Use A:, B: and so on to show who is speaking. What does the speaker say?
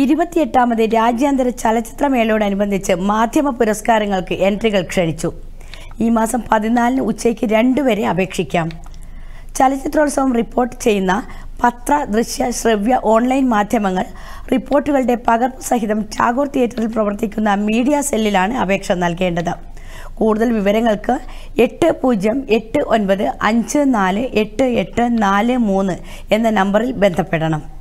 A: ഇരുപത്തിയെട്ടാമത് രാജ്യാന്തര ചലച്ചിത്രമേളയോടനുബന്ധിച്ച് മാധ്യമ പുരസ്കാരങ്ങൾക്ക് എൻട്രികൾ ക്ഷണിച്ചു. ഈ മാസം പതിനാലിന് ഉച്ചയ്ക്ക് രണ്ട് വരെ അപേക്ഷിക്കാം. ചലച്ചിത്രോത്സവം റിപ്പോർട്ട് ചെയ്യുന്ന പത്ര ദൃശ്യ ശ്രവ്യ ഓൺലൈൻ മാധ്യമങ്ങൾ റിപ്പോർട്ടുകളുടെ പകർപ്പ് സഹിതം ടാഗോർ തിയേറ്ററിൽ പ്രവർത്തിക്കുന്ന മീഡിയ സെല്ലിലാണ് അപേക്ഷ നൽകേണ്ടത്. കൂടുതൽ വിവരങ്ങൾക്ക് എട്ട് പൂജ്യം എട്ട് ഒൻപത് അഞ്ച് നാല് എട്ട് എട്ട് നാല് മൂന്ന് എന്ന നമ്പറിൽ ബന്ധപ്പെടണം.